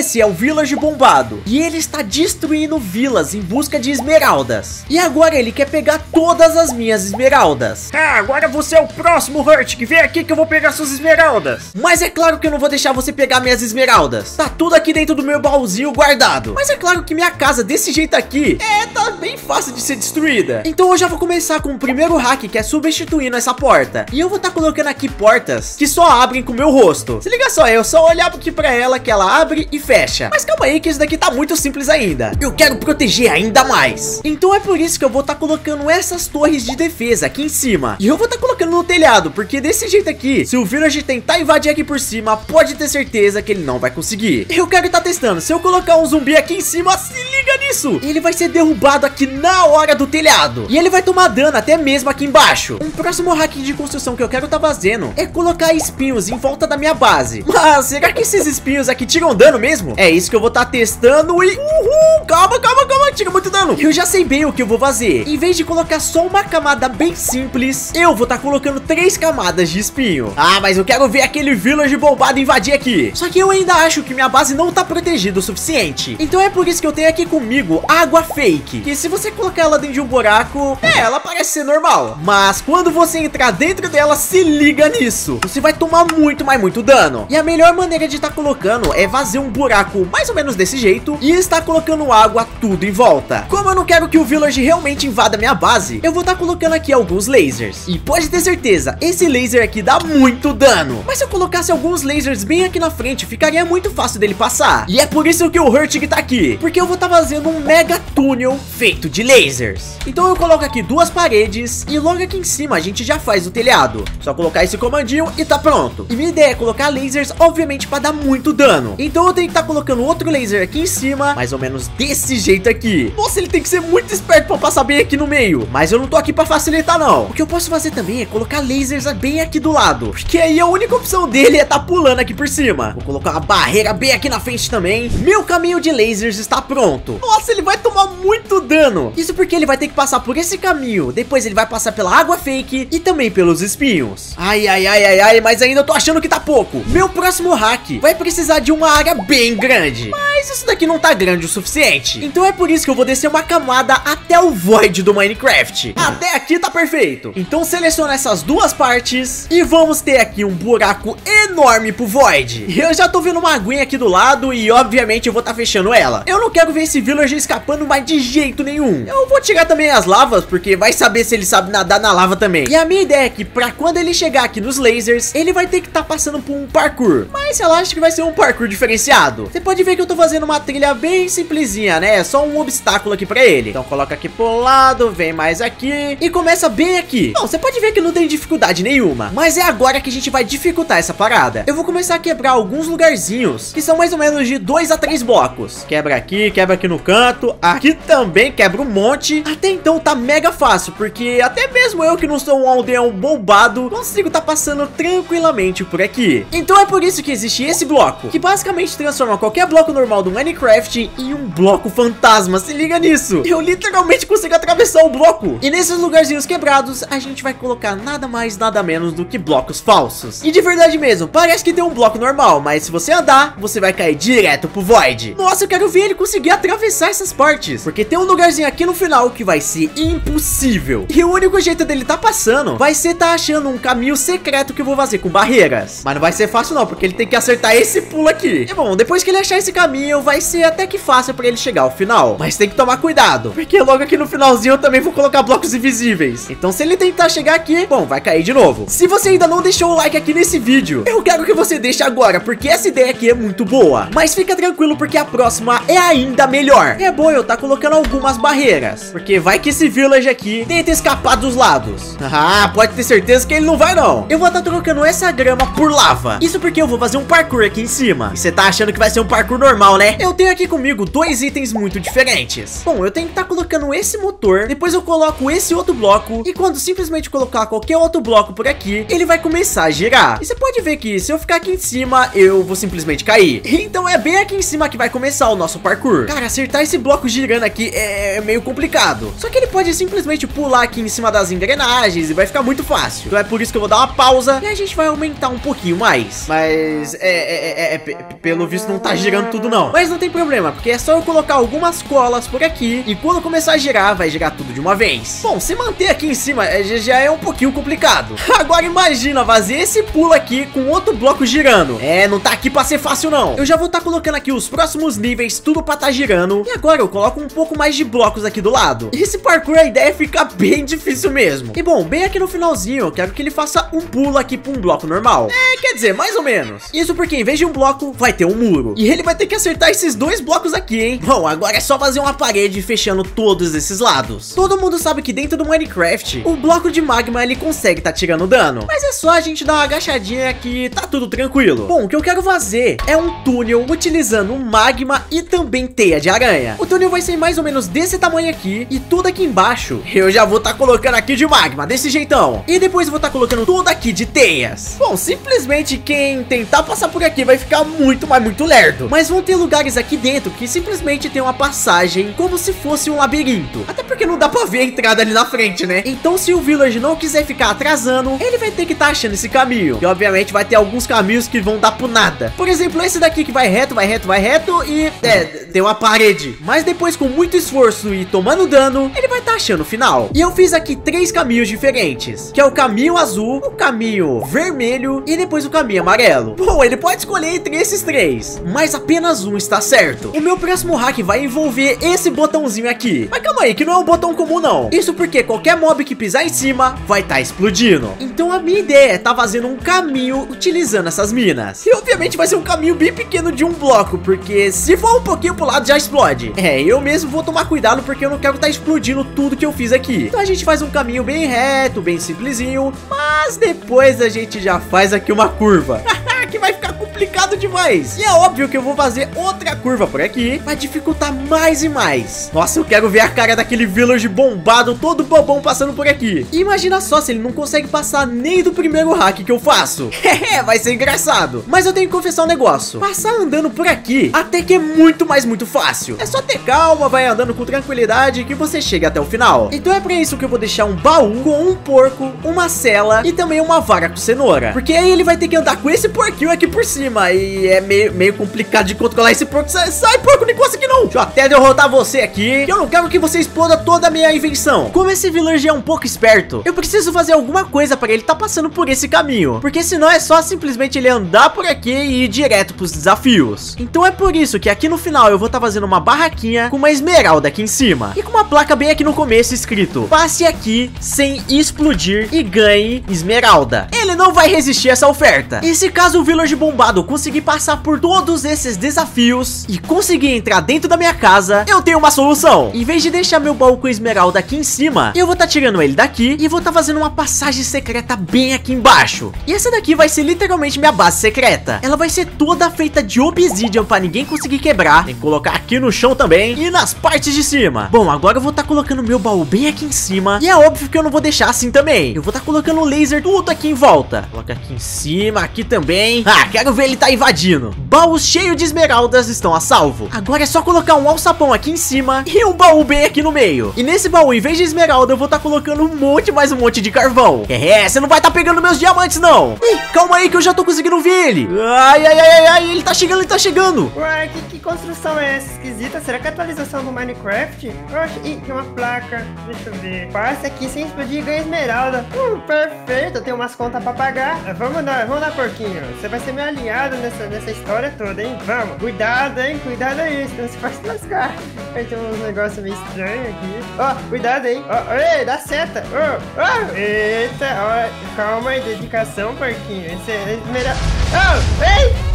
esse é o Village bombado. E ele está destruindo vilas em busca de esmeraldas. E agora ele quer pegar todas as minhas esmeraldas. Ah, agora você é o próximo, Hurt, que vem aqui que eu vou pegar suas esmeraldas. Mas é claro que eu não vou deixar você pegar minhas esmeraldas. Tá tudo aqui dentro do meu baúzinho guardado. Mas é claro que minha casa desse jeito aqui, é, tá bem fácil de ser destruída. Então eu já vou começar com o primeiro hack, que é substituindo essa porta. E eu vou estar tá colocando aqui portas que só abrem com o meu rosto. Se liga só, eu só olhar aqui pra ela que ela abre e fecha. Mas calma aí que isso daqui tá muito simples ainda. Eu quero proteger ainda mais. Então é por isso que eu vou estar tá colocando essas torres de defesa aqui em cima. E eu vou estar tá colocando no telhado, porque desse jeito aqui, se o Village tentar invadir aqui por cima, pode ter certeza que ele não vai conseguir. Eu quero estar tá testando. Se eu colocar um zumbi aqui em cima, se liga nisso. Ele vai ser derrubado aqui na hora do telhado. E ele vai tomar dano até mesmo aqui embaixo. Um próximo hack de construção que eu quero tá fazendo é colocar espinhos em volta da minha base. Mas será que esses espinhos aqui tiram dano mesmo? É isso que eu vou estar tá testando e... Uhul, calma, calma, calma, tira muito dano. Eu já sei bem o que eu vou fazer. Em vez de colocar só uma camada bem simples, eu vou estar tá colocando três camadas de espinho. Ah, mas eu quero ver aquele village bombado invadir aqui. Só que eu ainda acho que minha base não tá protegida o suficiente. Então é por isso que eu tenho aqui comigo água fake. Que se você colocar ela dentro de um buraco, é, ela parece ser normal. Mas quando você entrar dentro dela, se liga nisso. Você vai tomar muito, mas muito dano. E a melhor maneira de estar tá colocando é fazer um buraco mais ou menos desse jeito e estar colocando água tudo em volta. Como eu não quero que o village realmente invada minha base, eu vou estar tá colocando aqui alguns lasers. E pode ter certeza, esse laser aqui dá muito dano. Mas se eu colocasse alguns lasers bem aqui na frente, ficaria muito fácil dele passar. E é por isso que o Hurtig tá aqui. Porque eu vou estar tá fazendo um mega túnel feito de lasers. Então eu coloco aqui duas paredes e logo aqui em cima a gente já faz o telhado. Só colocar esse comandinho e tá pronto. E minha ideia é colocar lasers, obviamente, para dar muito dano. Então eu tenho que estar tá colocando outro laser aqui em cima, mais ou menos desse jeito aqui. Nossa, ele tem que ser muito esperto para passar bem aqui no meio. Mas eu não tô aqui para facilitar, não. O que eu posso fazer também é colocar lasers bem aqui do lado. Porque aí a única opção dele é tá pulando aqui por cima. Vou colocar uma barreira bem aqui na frente também. Meu caminho de lasers está pronto. Nossa, ele vai tomar muito dano. Isso porque ele vai ter que passar por esse caminho. Depois ele vai passar pela água fake e também pelos espinhos. Ai, ai, ai, ai, ai, mas ainda eu tô achando que tá pouco. Meu próximo hack vai precisar de uma área bem grande. Mas isso daqui não tá grande o suficiente. Então é por isso que eu vou descer uma camada até o void do Minecraft. Até aqui tá perfeito. Então seleciona essas duas partes e vamos ter aqui um buraco enorme pro void. Eu já tô vendo uma aguinha aqui do lado e obviamente eu vou tá fechando ela. Eu não quero ver esse villager escapando mais de jeito nenhum. Eu vou tirar também as lavas porque vai saber se ele sabe nadar na lava também. E a minha ideia é que pra quando ele chegar aqui nos lasers, ele vai ter que estar tá passando por um parkour. Mas ela acha que vai ser um parkour diferenciado. Você pode ver que eu tô fazendo uma trilha bem simplesinha, né? É só um obstáculo aqui pra ele. Então coloca aqui pro lado, vem mais aqui e começa bem aqui. Não, você pode ver que não tem dificuldade nenhuma. Mas é agora que a gente vai dificultar essa parada. Eu vou começar a quebrar alguns lugarzinhos que são mais ou menos de 2 a 3 blocos. Quebra aqui, quebra aqui no canto. Aqui também quebra um monte. Até então tá mega fácil, porque até mesmo eu que não sou um aldeão bombado, consigo tá passando tranquilamente por aqui. Então é por isso que existe esse bloco, que basicamente transforma qualquer bloco normal do Minecraft em um bloco fantasma. Se liga nisso. Eu literalmente consigo atravessar o bloco. E nesses lugarzinhos quebrados, a gente vai colocar nada mais, nada menos do que blocos falsos. E de verdade mesmo, parece que tem um bloco normal, mas se você andar, você vai cair direto pro Void. Nossa, eu quero ver ele conseguir atravessar essas partes, porque tem um lugarzinho aqui no final que vai ser impossível. E o único jeito dele tá passando vai ser tá achando um caminho secreto que eu vou fazer com barreiras. Mas não vai ser fácil não, porque ele tem que acertar esse pulo aqui. E bom, depois que ele achar esse caminho, vai ser até que fácil pra ele chegar ao final. Mas tem que tomar cuidado, porque logo aqui no finalzinho eu também vou colocar blocos invisíveis. Então se ele tentar chegar aqui, bom, vai cair de novo. Se você ainda não deixou o like aqui nesse vídeo, eu quero que você deixe agora, porque essa ideia aqui é muito boa. Mas fica tranquilo, porque a próxima é ainda melhor. É bom eu tá colocando algumas barreiras, porque vai que esse village aqui tenta escapar dos lados. Ah, pode ter certeza que ele não vai não. Eu vou estar tá trocando essa grama por lava. Isso porque eu vou fazer um parkour aqui em cima. E você tá achando que vai ser um parkour normal, né? Eu tenho aqui comigo dois itens muito diferentes. Bom, eu tenho que estar tá colocando esse motor, depois eu coloco esse outro bloco, e quando simplesmente colocar qualquer outro bloco por aqui, ele vai começar a girar. E você pode ver que se eu ficar aqui em cima, eu vou simplesmente cair. Então é bem aqui em cima que vai começar o nosso parkour. Cara, acertar esse bloco girando aqui é, é meio complicado. Só que ele pode simplesmente pular aqui em cima das engrenagens e vai ficar muito fácil. Então é por isso que eu vou dar uma pausa e a gente vai aumentar um pouquinho mais. Mas é, é, é, é pelo visto não tá girando tudo não. Mas não tem problema, porque é só eu colocar algumas colas por aqui e quando começar a girar, vai girar tudo de uma vez. Bom, se manter aqui em cima é, já é um pouquinho complicado. Agora imagina fazer esse pulo aqui com outro bloco girando. É, não tá aqui pra ser fácil não. Eu já vou estar tá colocando aqui os próximos níveis, tudo pra tá girando. E agora eu coloco um pouco mais de blocos aqui do lado. Esse parkour, a ideia é ficar bem difícil mesmo. E bom, bem aqui no finalzinho, eu quero que ele faça um pulo aqui pra um bloco normal. É, quer dizer, mais ou menos. Isso porque em vez de um bloco, vai ter um muro. E ele vai ter que acertar esses dois blocos aqui, hein? Bom, agora é só fazer uma parede fechando todos esses lados. Todo mundo sabe que dentro do Minecraft, o bloco de magma ele consegue tá tirando dano. Mas é só a gente dar uma agachadinha que tá tudo tranquilo. Bom, o que eu quero fazer é um túnel utilizando magma e também teia de aranha. O túnel vai ser mais ou menos desse tamanho aqui e tudo aqui embaixo eu já vou estar tá colocando aqui de magma, desse jeitão. E depois vou estar tá colocando tudo aqui de teias. Bom, simplesmente quem tentar passar por aqui vai ficar muito, mas muito lerdo. Mas vão ter lugares aqui dentro que simplesmente tem uma passagem como se fosse um labirinto. Até porque não dá pra ver a entrada ali na frente, né? Então se o Village não quiser ficar atrasando, ele vai ter que estar tá achando esse caminho. E obviamente vai ter alguns caminhos que vão dar pro nada. Por exemplo, esse daqui que vai reto, vai reto, vai reto e... É, tem uma parede. Mas depois com muito esforço e tomando dano, ele vai estar tá achando o final. E eu fiz aqui três caminhos diferentes. Que é o caminho azul, o caminho vermelho e depois o caminho amarelo. Bom, ele pode escolher entre esses três. Mas apenas um está certo. O meu próximo hack vai envolver esse botãozinho aqui. Mas calma aí, que não é um botão comum não. Isso porque qualquer mob que pisar em cima vai estar tá explodindo. Então a minha ideia é estar tá fazendo um caminho utilizando essas minas. E obviamente vai ser um caminho bem pequeno de um bloco, porque se for um pouquinho pro lado já explode. É, eu mesmo vou tomar cuidado porque eu não quero estar tá explodindo tudo que eu fiz aqui. Então a gente faz um caminho bem reto, bem simplesinho, mas depois a gente já faz aqui uma curva. que vai ficar complicado demais. E é óbvio que eu vou fazer outra curva por aqui, vai dificultar mais e mais. Nossa, eu quero ver a cara daquele village bombado, todo bobão passando por aqui. Imagina só se ele não consegue passar nem do primeiro hack que eu faço. É, vai ser engraçado. Mas eu tenho que confessar um negócio. Passar andando por aqui até que é muito, mais muito fácil. É só ter calma, vai andando com tranquilidade que você chega até o final. Então é pra isso que eu vou deixar um baú com um porco, uma cela e também uma vara com cenoura. Porque aí ele vai ter que andar com esse porquinho aqui por cima. E é meio, meio complicado de controlar esse porco. Sai, sai porco, nem aqui não. Deixa eu até derrotar você aqui. Eu não quero que você exploda toda a minha invenção. Como esse villager é um pouco esperto, eu preciso fazer alguma coisa para ele tá passando por esse caminho. Porque senão é só simplesmente ele andar por aqui e ir direto pros desafios. Então é por isso que aqui no final eu vou estar tá fazendo uma barraquinha com uma esmeralda aqui em cima. E com uma placa bem aqui no começo escrito, passe aqui sem explodir e ganhe esmeralda. Ele não vai resistir a essa oferta. E se caso o villager bombado conseguir passar por todos esses desafios e conseguir entrar dentro da minha casa, eu tenho uma solução. Em vez de deixar meu baú com esmeralda aqui em cima, eu vou estar tá tirando ele daqui e vou estar tá fazendo uma passagem secreta bem aqui embaixo. E essa daqui vai ser literalmente minha base secreta. Ela vai ser toda feita de obsidian para ninguém conseguir quebrar. Tem que colocar aqui no chão também e nas partes de cima. Bom, agora eu vou estar tá colocando meu baú bem aqui em cima e é óbvio que eu não vou deixar assim também. Eu vou estar tá colocando laser tudo aqui em volta. Coloca aqui em cima, aqui também. Ah, quero ver ele tá invadindo. Baús cheios de esmeraldas estão a salvo. Agora é só colocar um alçapão aqui em cima e um baú bem aqui no meio. E nesse baú, em vez de esmeralda, eu vou estar tá colocando um monte, mais um monte de carvão. É, você não vai estar tá pegando meus diamantes, não. Ih, calma aí que eu já tô conseguindo ver ele. Ai, ai, ai, ai, ele tá chegando, ele tá chegando. Ué, que, que construção é essa esquisita? Será que é atualização do Minecraft? Oxe, ih, tem uma placa. Deixa eu ver. Passa aqui sem explodir e ganha esmeralda. Hum, perfeito, eu tenho umas contas pra pagar. Vamos dar, vamos dar, porquinho. Você vai ser meu alinhado nessa, nessa história toda, hein? Vamos, cuidado, hein? Cuidado aí, senão você pode lascar. Aí tem uns negócios meio estranhos aqui. Ó, oh, cuidado aí. Ó, oh, ei, dá seta. Ó, oh, oh. Eita, ó, calma aí, dedicação, porquinho. Esse é melhor. Oh, ei!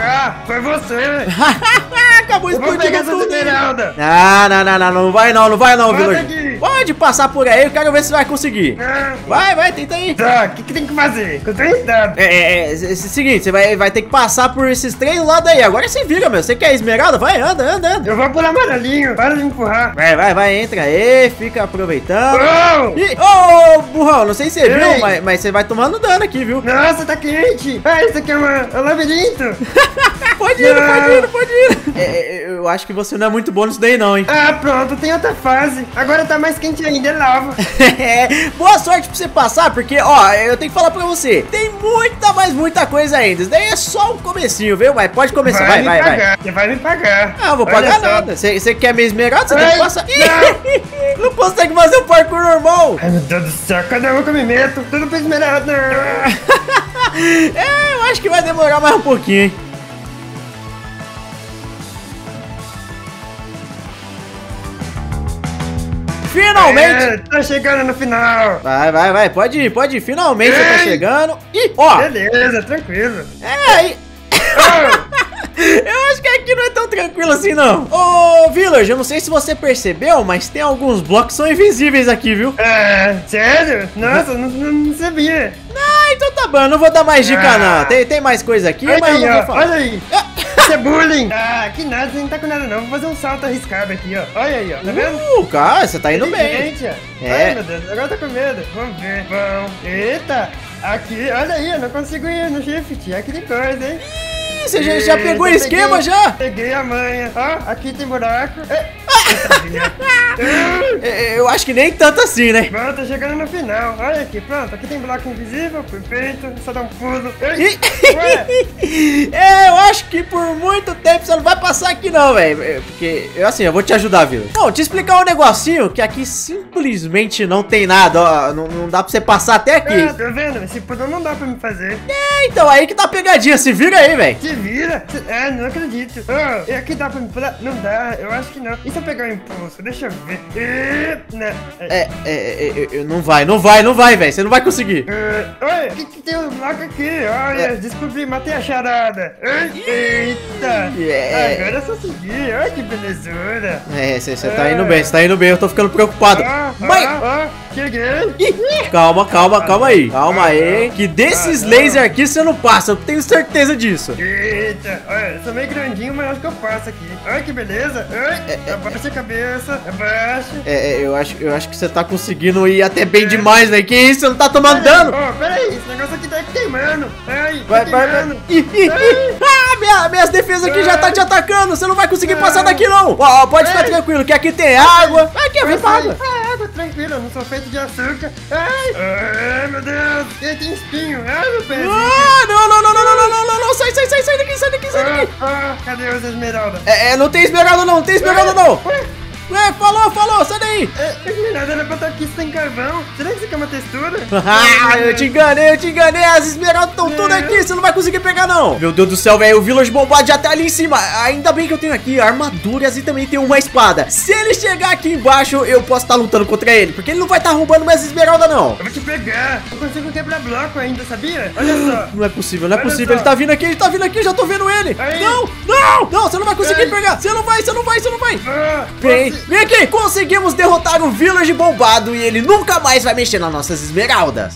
Ah, foi você! Acabou explodindo esmeralda! Ah, não, não, não, não vai não, não vai não, Village. Pode passar por aí, eu quero ver se vai conseguir. Ah. Vai, vai, tenta aí. Tá, o que, que tem que fazer? Eu tenho dado. É, é, é, é, é seguinte, você vai, vai ter que passar por esses três lados aí. Agora você vira, meu. Você quer esmeralda? Vai, anda, anda, anda. Eu vou por amarelinho, para de empurrar. Vai, vai, vai, entra aí, fica aproveitando. Ô, oh, burrão, não sei se você Ei. viu, mas, mas você vai tomando dano aqui, viu? Nossa, tá quente. Ah, isso aqui é, uma, é um labirinto. pode ir, pode ir, pode ir. É, é, eu acho que você não é muito bom nisso daí não, hein? Ah, pronto, tem outra fase. Agora tá mais quente ainda, é lava. É, boa sorte pra você passar, porque, ó, eu tenho que falar pra você, tem muita, mas muita coisa ainda. Isso daí é só o comecinho, viu? Mas pode começar, vai, me vai, vai. pagar, Você vai me pagar. Ah, eu vou Olha pagar só. nada. Você quer minha esmeralda? Você tem que passar. Ih, não consegue fazer o parkour normal. Ai, meu Deus do céu, cadê eu que eu me meto? Tudo pra esmeralda. É, eu acho que vai demorar mais um pouquinho, hein? Finalmente! É, tá chegando no final. Vai, vai, vai, pode ir, pode ir. Finalmente você tá Ei. chegando. Ih, ó, Beleza, tranquilo. é aí. Eu acho que aqui não é tão tranquilo assim, não. Ô, Village, eu não sei se você percebeu, mas tem alguns blocos que são invisíveis aqui, viu? É, sério? Nossa, não, não, não sabia. Ah, então tá bom, eu não vou dar mais dica, Ah. não. Tem, tem mais coisa aqui, Olha mas eu aí, não vou falar. olha aí. Isso é bullying. Ah, que nada, você não tá com nada não. Vou fazer um salto arriscado aqui, ó. Olha aí, ó. Tá vendo? Uh, cara, você tá indo bem. Gente, ó. É. Ai, meu Deus, agora eu tô com medo. Vamos ver. Vamos. Eita. Aqui, olha aí, eu não consigo ir no shift. Aqui tem coisa, hein? Ih, Você já, já pegou o esquema peguei- já? Peguei a manha. Ó, aqui tem buraco. É. É, Eu acho que nem tanto assim, né? Pronto, tá chegando no final. Olha aqui, pronto. Aqui tem bloco invisível, perfeito. Só dá um pulo. Ei. É, eu acho que por muito tempo você não vai passar aqui não, velho. É, Porque, eu, assim, eu vou te ajudar, viu? Bom, te explicar um negocinho que aqui simplesmente não tem nada, ó. Não, não dá pra você passar até aqui. Ah, tá vendo? Esse pulo não dá pra me fazer. É, então, aí que tá a pegadinha. Se vira aí, velho. Vira. Ah, não acredito. Ah, e aqui dá pra me pular? Não dá, eu acho que não. E se eu pegar o impulso? Deixa eu ver. Não. É. É, é, é, é, não vai, não vai, não vai, velho. Você não vai conseguir. Ah, Olha, o que, que tem um bloco aqui? Olha, É. descobri, matei a charada. Eita! É. Agora é só seguir. Olha que belezura. É, você tá indo bem, você tá indo bem. Eu tô ficando preocupado. Ah, Mas... ah, ah, cheguei. Ih, Calma, calma, calma aí. Calma aí. Que desses Ah, lasers aqui você não passa. Eu tenho certeza disso. Eita, olha, eu sou meio grandinho, mas acho que eu passo aqui. Olha que beleza. Ai, abaixa a cabeça, abaixa. É, é, eu acho, eu acho que você tá conseguindo ir até bem demais, velho. Que isso? Você não tá tomando dano? Ó, peraí, esse negócio aqui tá queimando. Ai, Vai, tá vai, vai. queimando. Ih, ih. Ah, minha, minhas defesas aqui já tá te atacando. Você não vai conseguir passar daqui, não. Ó, ó, pode ficar tranquilo, que aqui tem água. Aqui, vem não sou feito de açúcar. Ai, ai meu Deus, tem, tem espinho. Ai, meu pezinho. Ah, não, não, não, não, não, não, não, não, não. Sai, sai, sai, sai daqui, sai daqui, sai daqui. Ah, ah, cadê os esmeraldas? É, é, não tem esmeralda, não, não tem esmeralda, não. Ué, falou, falou, sai daí. é, esmeralda era pra estar aqui sem carvão. Será que isso aqui é uma textura? Ah, eu te enganei, eu te enganei. As esmeraldas estão tudo aqui, você não vai conseguir pegar, não. Meu Deus do céu, velho, o Village Bombado já tá ali em cima. Ainda bem que eu tenho aqui armaduras e também tenho uma espada. Se ele chegar aqui embaixo, eu posso estar lutando contra ele, porque ele não vai estar roubando minhas esmeraldas, não. Eu vou te pegar. Eu consigo quebrar bloco ainda, sabia? Olha só. Não é possível, não é Olha possível. só. Ele tá vindo aqui, ele tá vindo aqui, já tô vendo ele. Aí. Não, não, não, você não vai conseguir Ei. pegar. Você não vai, você não vai, você não vai. Ah, vem aqui! Conseguimos derrotar o Village bombado e ele nunca mais vai mexer nas nossas esmeraldas.